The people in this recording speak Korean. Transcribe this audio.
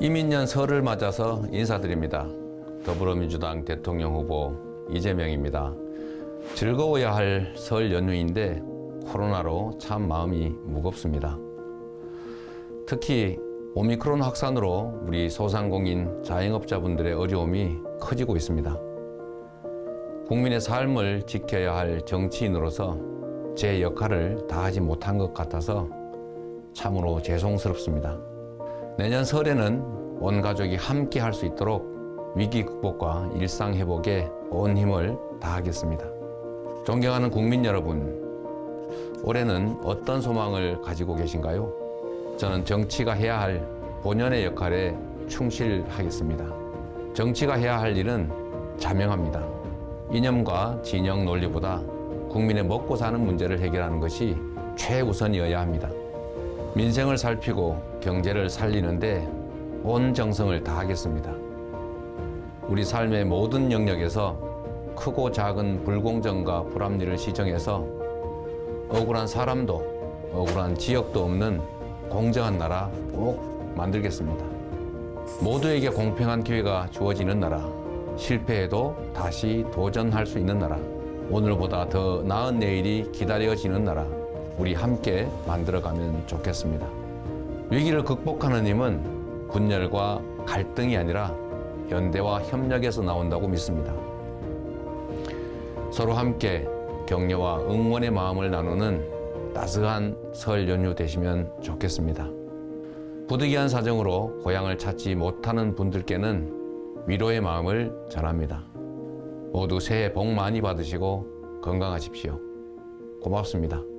이민년 설을 맞아서 인사드립니다. 더불어민주당 대통령 후보 이재명입니다. 즐거워야 할 설 연휴인데 코로나로 참 마음이 무겁습니다. 특히 오미크론 확산으로 우리 소상공인 자영업자분들의 어려움이 커지고 있습니다. 국민의 삶을 지켜야 할 정치인으로서 제 역할을 다하지 못한 것 같아서 참으로 죄송스럽습니다. 내년 설에는 온 가족이 함께 할 수 있도록 위기 극복과 일상 회복에 온 힘을 다하겠습니다. 존경하는 국민 여러분, 올해는 어떤 소망을 가지고 계신가요? 저는 정치가 해야 할 본연의 역할에 충실하겠습니다. 정치가 해야 할 일은 자명합니다. 이념과 진영 논리보다 국민의 먹고 사는 문제를 해결하는 것이 최우선이어야 합니다. 민생을 살피고 경제를 살리는데 온 정성을 다하겠습니다. 우리 삶의 모든 영역에서 크고 작은 불공정과 불합리를 시정해서 억울한 사람도 억울한 지역도 없는 공정한 나라 꼭 만들겠습니다. 모두에게 공평한 기회가 주어지는 나라, 실패해도 다시 도전할 수 있는 나라, 오늘보다 더 나은 내일이 기다려지는 나라, 우리 함께 만들어가면 좋겠습니다. 위기를 극복하는 힘은 분열과 갈등이 아니라 연대와 협력에서 나온다고 믿습니다. 서로 함께 격려와 응원의 마음을 나누는 따스한 설 연휴 되시면 좋겠습니다. 부득이한 사정으로 고향을 찾지 못하는 분들께는 위로의 마음을 전합니다. 모두 새해 복 많이 받으시고 건강하십시오. 고맙습니다.